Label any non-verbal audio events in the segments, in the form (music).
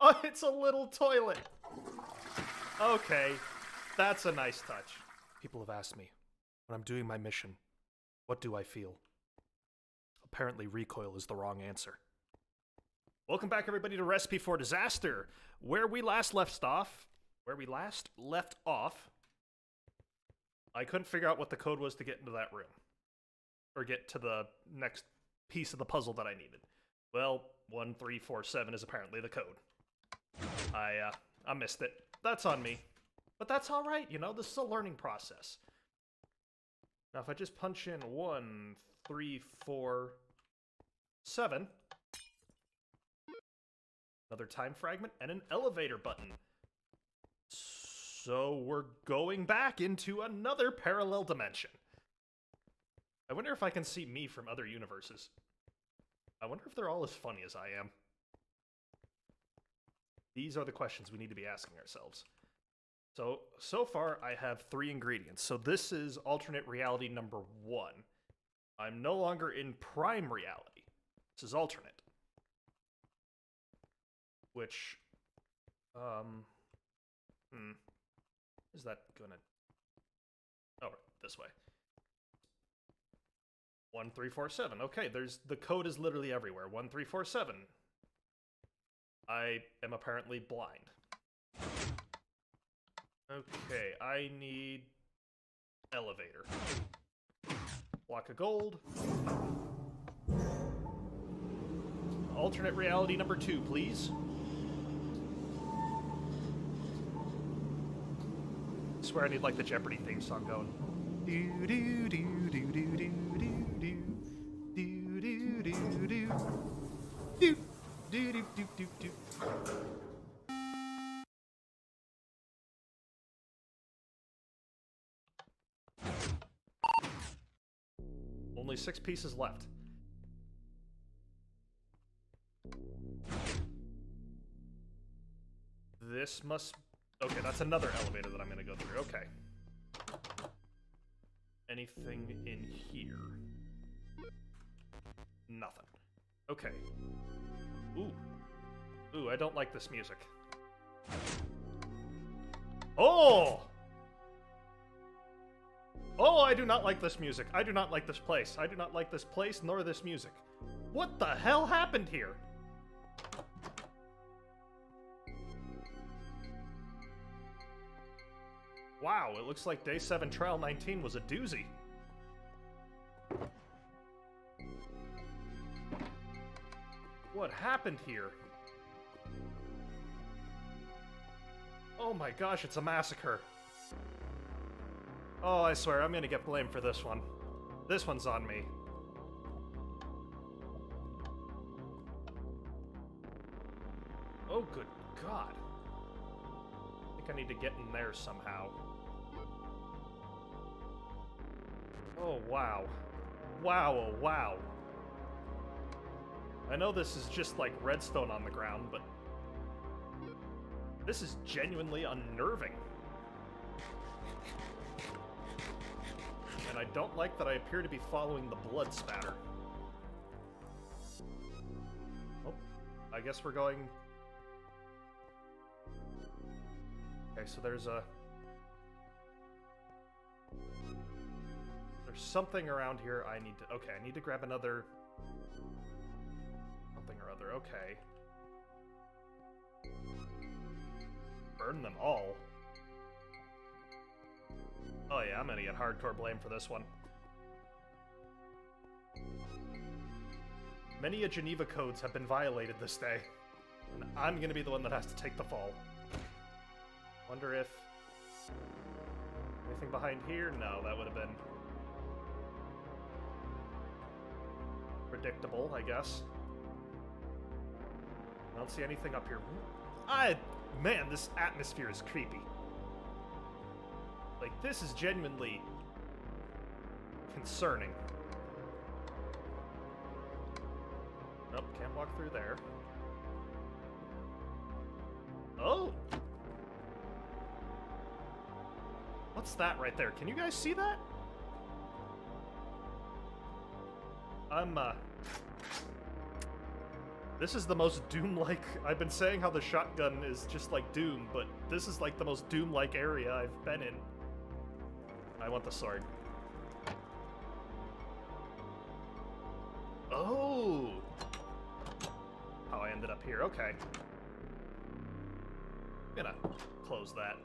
(laughs) Oh, it's a little toilet. Okay, that's a nice touch. People have asked me, when I'm doing my mission, what do I feel? Apparently, recoil is the wrong answer. Welcome back, everybody, to Recipe for Disaster, where we last left off. Where we last left off, I couldn't figure out what the code was to get into that room, or get to the next piece of the puzzle that I needed. Well, one three four seven is apparently the code. I uh, I missed it. That's on me, but that's all right. You know, this is a learning process. Now, if I just punch in one three four seven. Another time fragment and an elevator button. So we're going back into another parallel dimension. I wonder if I can see me from other universes. I wonder if they're all as funny as I am. These are the questions we need to be asking ourselves. So, so far I have three ingredients. So this is alternate reality number one. I'm no longer in prime reality. This is alternate. Which, um, hmm, is that gonna? Oh, right, this way. One three four seven. Okay, there's the code is literally everywhere. One three four seven. I am apparently blind. Okay, I need elevator. Block of gold. Alternate reality number two, please. I swear I need like the Jeopardy theme song going. Do do do do do do do do do do do do do do do do do Only six pieces left. This must... Okay, that's another elevator that I'm gonna go through. Okay. Anything in here? Nothing. Okay. Ooh. Ooh, I don't like this music. Oh! Oh, I do not like this music. I do not like this place. I do not like this place nor this music. What the hell happened here? Wow, it looks like day 7 trial 19 was a doozy. What happened here? Oh my gosh, it's a massacre. Oh, I swear, I'm gonna get blamed for this one. This one's on me. Oh, good God. I think I need to get in there somehow. Oh, wow. Wow, oh, wow. I know this is just like redstone on the ground, but... This is genuinely unnerving. And I don't like that I appear to be following the blood spatter. Oh, I guess we're going... Okay, so there's a... There's something around here I need to... Okay, I need to grab another... Something or other, okay. Burn them all? Oh yeah, I'm gonna get hardcore blame for this one. Many a Geneva codes have been violated this day, and I'm gonna be the one that has to take the fall. Wonder if... Anything behind here? No, that would have been... Predictable, I guess. I don't see anything up here. I... Man, this atmosphere is creepy. Like, this is genuinely concerning. Nope, can't walk through there. Oh! What's that right there? Can you guys see that? I'm, uh... This is the most Doom-like... I've been saying how the shotgun is just like Doom, but this is like the most Doom-like area I've been in. I want the sword. Oh! How I ended up here, okay. I'm gonna close that.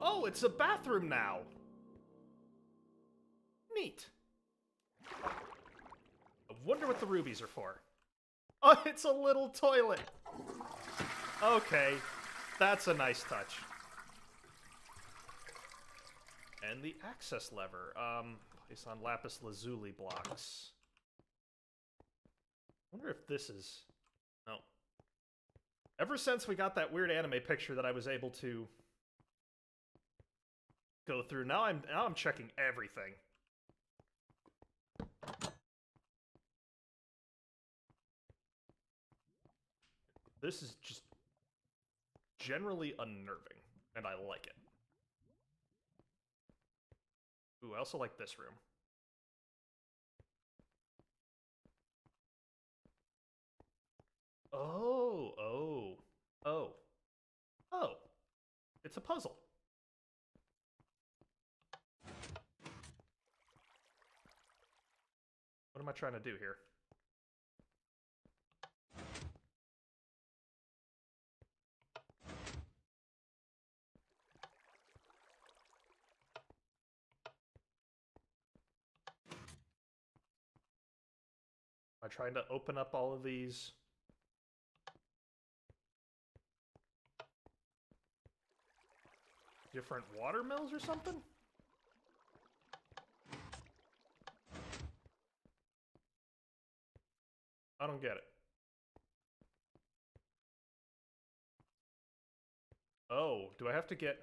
Oh, it's a bathroom now! Neat. I wonder what the rubies are for. (laughs) Oh, it's a little toilet! Okay, that's a nice touch. And the access lever. Um, place on lapis lazuli blocks. wonder if this is... No. Ever since we got that weird anime picture that I was able to go through, now I'm now I'm checking everything. This is just generally unnerving, and I like it. Ooh, I also like this room. Oh, oh, oh, oh. It's a puzzle. What am I trying to do here? Trying to open up all of these? Different water mills or something? I don't get it. Oh, do I have to get...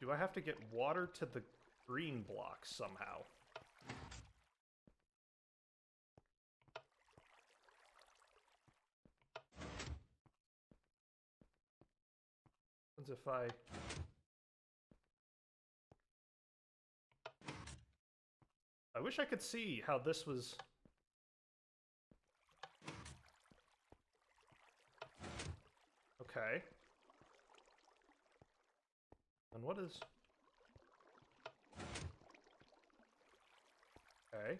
Do I have to get water to the green block somehow. What if I... I wish I could see how this was... Okay. And what is... Okay.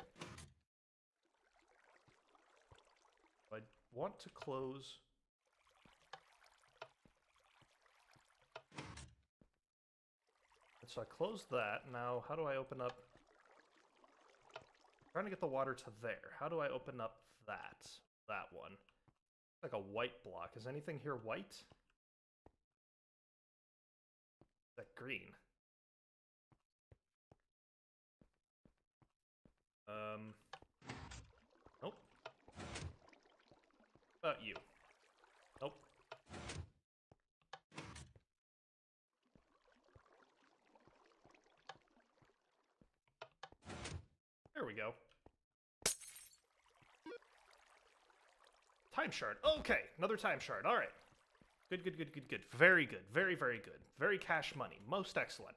I want to close... So I closed that. Now, how do I open up... I'm trying to get the water to there. How do I open up that? That one. It's like a white block. Is anything here white? Is that green? Um. Nope. About you. Nope. There we go. Time shard. Okay, another time shard. All right. Good, good, good, good, good. Very good. Very, very good. Very cash money. Most excellent.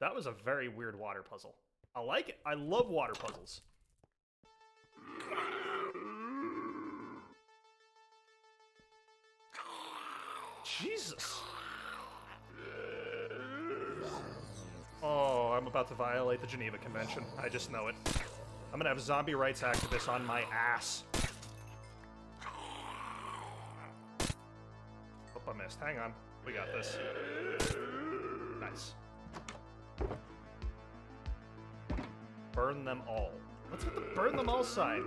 That was a very weird water puzzle. I like it. I love water puzzles. Jesus. Oh, I'm about to violate the Geneva Convention. I just know it. I'm gonna have zombie rights activists on my ass. Hope I missed. Hang on. We got this. Nice. Burn them all. What's with the burn them all side?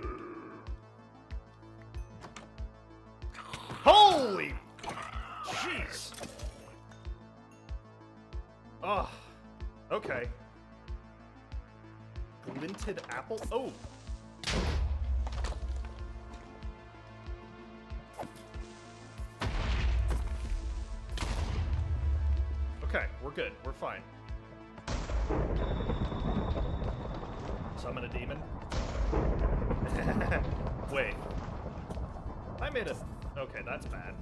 Okay. Glinted apple? Oh. Okay, we're good. We're fine. Summon a demon? (laughs) Wait. I made a... Okay, that's bad.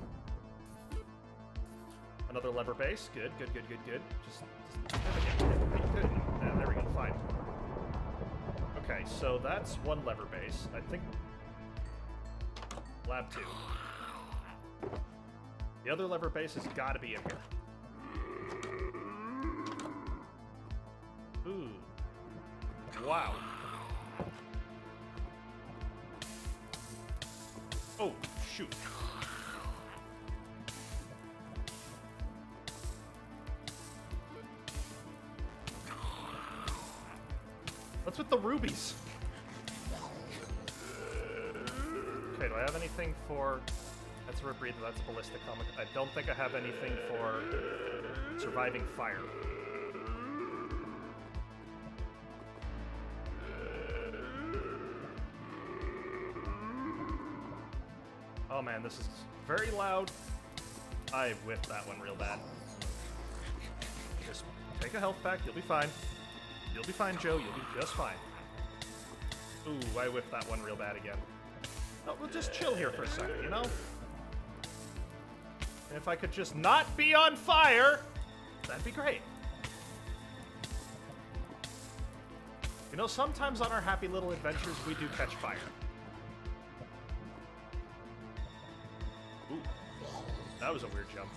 Another lever base. Good, good, good, good, good. Just, just Okay, so that's one lever base. I think lab two. The other lever base has got to be in here. Ooh. Wow. Oh, shoot. What's with the rubies? Okay, do I have anything for... That's a rebreather, that's a ballistic comic. I don't think I have anything for surviving fire. Oh man, this is very loud. I whipped that one real bad. Just take a health pack, you'll be fine. You'll be fine, Joe, you'll be just fine. Ooh, I whipped that one real bad again. Oh, we'll just chill here for a second, you know? And if I could just not be on fire, that'd be great. You know, sometimes on our happy little adventures, we do catch fire. Ooh, that was a weird jump.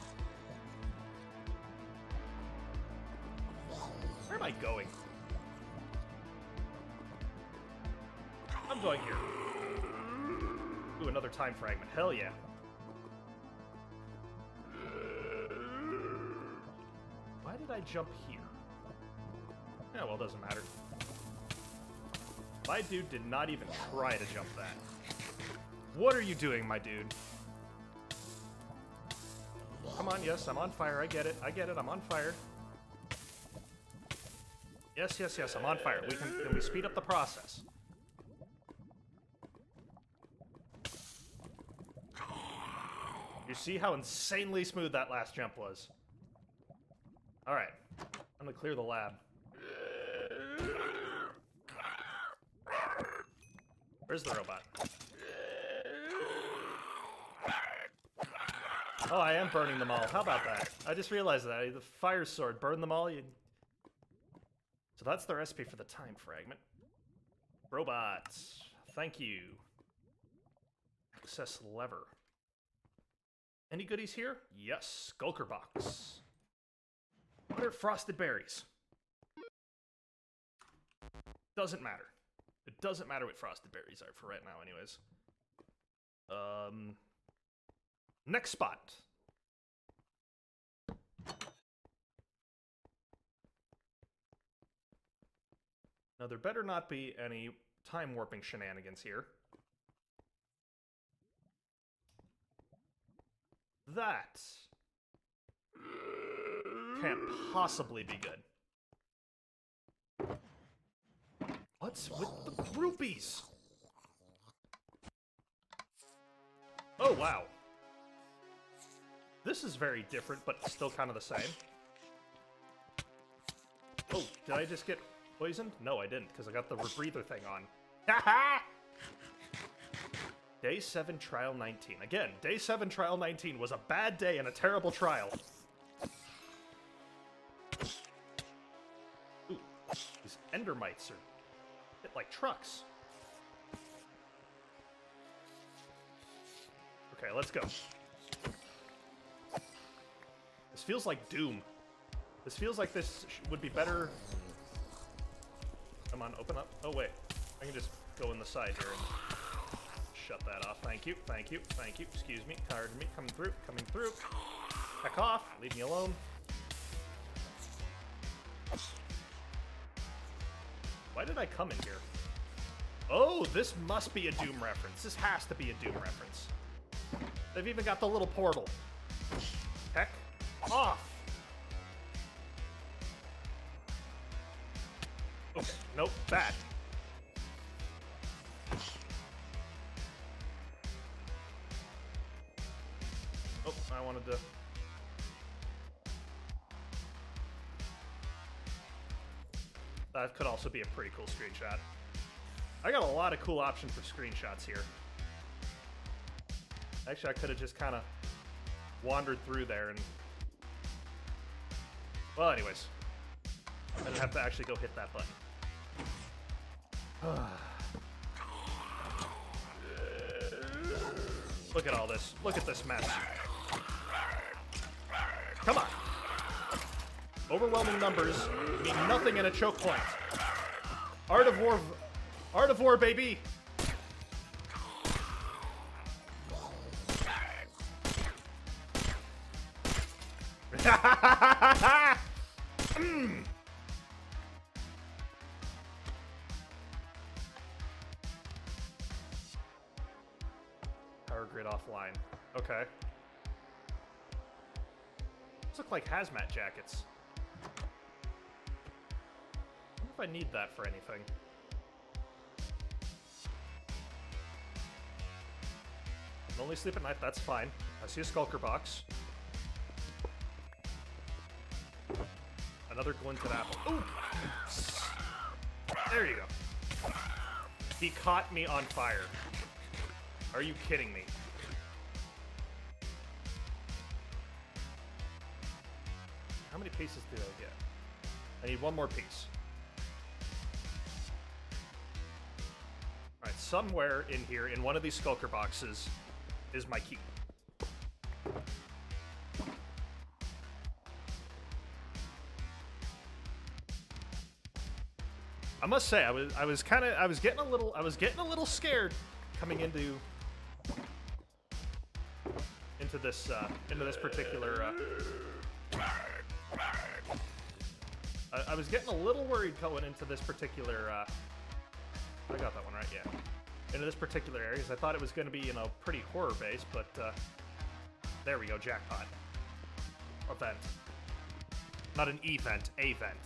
Where am I going? I'm going here. Ooh, another time fragment. Hell yeah. Why did I jump here? Yeah, well, doesn't matter. My dude did not even try to jump that. What are you doing, my dude? Come on, yes, I'm on fire. I get it. I get it. I'm on fire. Yes, yes, yes, I'm on fire. We can, can we speed up the process? You see how insanely smooth that last jump was? Alright. I'm gonna clear the lab. Where's the robot? Oh, I am burning them all. How about that? I just realized that. The fire sword. Burn them all. You... So that's the recipe for the time fragment. Robots. Thank you. Access lever. Any goodies here? Yes. Shulker box. What are frosted berries? Doesn't matter. It doesn't matter what frosted berries are for right now, anyways. Um, next spot. Now, there better not be any time warping shenanigans here. That can't possibly be good. What's with the groupies? Oh, wow. This is very different, but still kind of the same. Oh, did I just get poisoned? No, I didn't, because I got the rebreather thing on. (laughs) Haha! Day 7, Trial 19. Again, Day 7, Trial 19 was a bad day and a terrible trial. Ooh, these endermites are hit like trucks. Okay, let's go. This feels like Doom. This feels like this would be better... Come on, open up. Oh, wait. I can just go in the side here and shut that off. Thank you, thank you, thank you. Excuse me, tired of me. Coming through, coming through. Heck off. Leave me alone. Why did I come in here? Oh, this must be a Doom reference. This has to be a Doom reference. They've even got the little portal. Heck off. That could also be a pretty cool screenshot. I got a lot of cool options for screenshots here. Actually, I could have just kind of wandered through there and Well, anyways. I didn't have to actually go hit that button. (sighs) Look at all this. Look at this mess. Overwhelming numbers mean nothing in a choke point. Art of War. Art of War, baby! Mm. Power grid offline. Okay. These look like hazmat jackets. I need that for anything. Can only sleep at night, that's fine. I see a shulker box. Another glinted apple. Ooh! There you go. He caught me on fire. Are you kidding me? How many pieces did I get? I need one more piece. Somewhere in here, in one of these shulker boxes, is my key. I must say, I was I was kind of I was getting a little I was getting a little scared coming into into this uh, into this particular. Uh, I, I was getting a little worried going into this particular. Uh, I got that one right, yeah. Into this particular area, because I thought it was going to be you know pretty horror based, but uh, there we go, jackpot. Event. Not an event, a vent.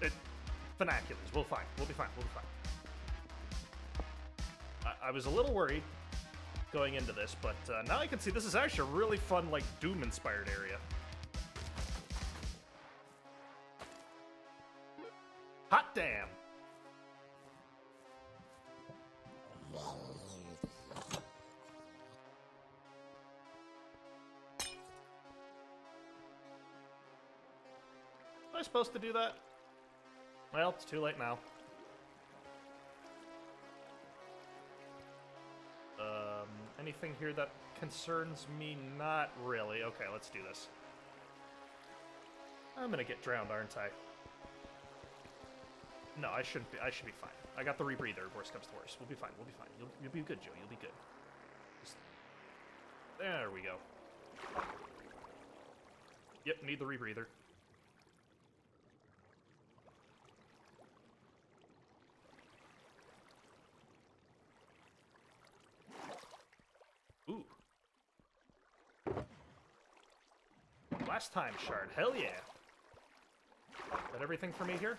It, Binoculars. We'll find. We'll be fine. We'll be fine. I, I was a little worried going into this, but uh, now I can see this is actually a really fun, like, Doom-inspired area. Supposed to do that? Well, it's too late now. Um, anything here that concerns me? Not really. Okay, let's do this. I'm gonna get drowned, aren't I? No, I shouldn't be. I should be fine. I got the rebreather. Worst comes to worst. We'll be fine. We'll be fine. You'll, you'll be good, Joe. You'll be good. Just, there we go. Yep, need the rebreather. Ooh. Last time shard. Hell yeah. Is that everything for me here?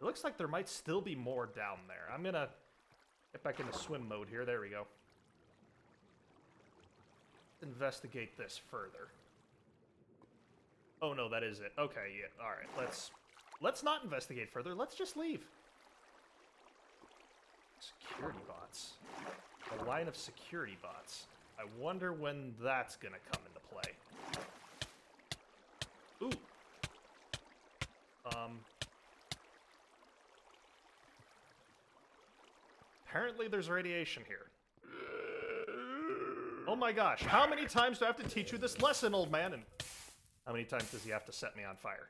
It looks like there might still be more down there. I'm gonna get back into swim mode here. There we go. Investigate this further. Oh no, that is it. Okay, yeah. All right, let's let's not investigate further. Let's just leave. Security bots. A line of security bots. I wonder when that's gonna come into play. Ooh. Um. Apparently there's radiation here. Oh my gosh, how many times do I have to teach you this lesson, old man? And how many times does he have to set me on fire?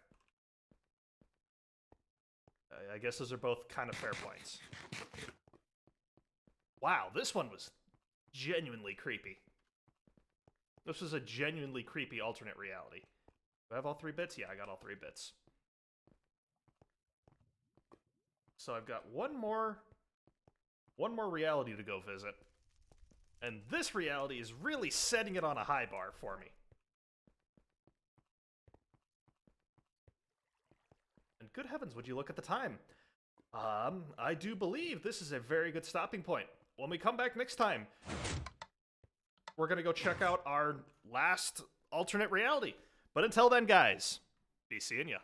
I guess those are both kind of fair points. Wow, this one was genuinely creepy. This was a genuinely creepy alternate reality. Do I have all three bits? Yeah, I got all three bits. So I've got one more one more reality to go visit. And this reality is really setting it on a high bar for me. And good heavens, would you look at the time? Um, I do believe this is a very good stopping point. When we come back next time, we're going to go check out our last alternate reality. But until then, guys, be seeing ya.